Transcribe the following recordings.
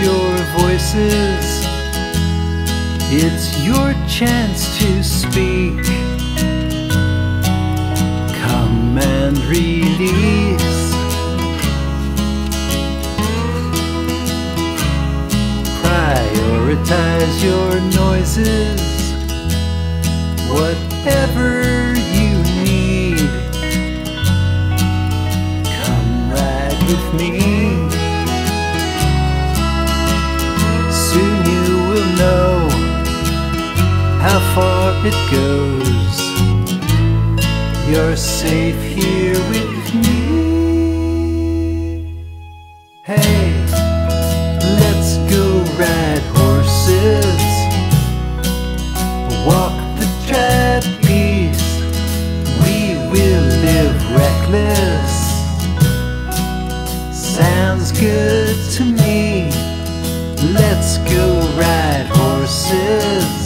your voices. It's your chance to speak. Come and release. Prioritize your noises. Whatever you need. Come ride with me. It goes. You're safe here with me. Hey, let's go ride horses. Walk the trapeze. We will live reckless. Sounds good to me. Let's go ride horses.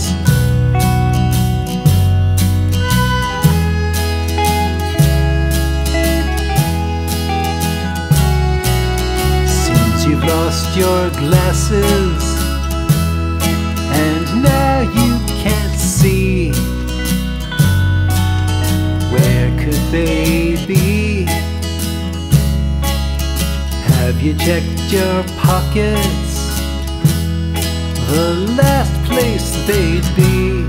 You've lost your glasses, and now you can't see. Where could they be? Have you checked your pockets? The last place they'd be.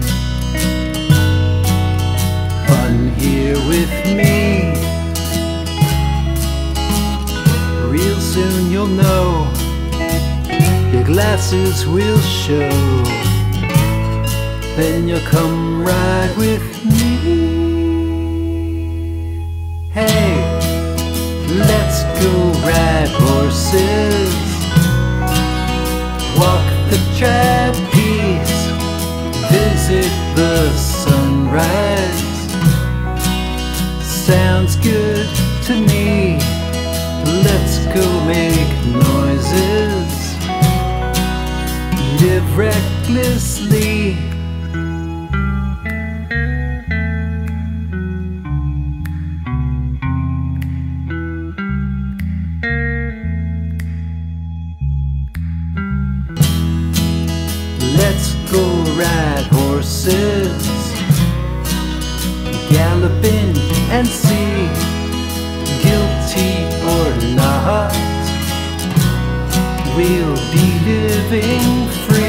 Fun here with me. Glasses will show. Then you'll come ride with me. Hey, let's go ride horses. Walk the trapeze. Visit the sunrise. Sounds good to me. Let's go make noises. Recklessly. Let's go ride horses, galloping and see, guilty or not, we'll be living free.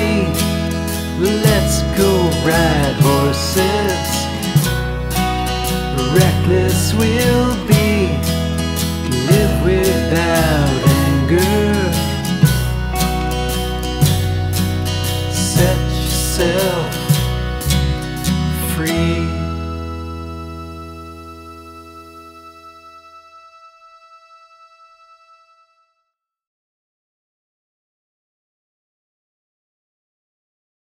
Let's go ride horses. Reckless we'll be, live without anger. Set yourself free.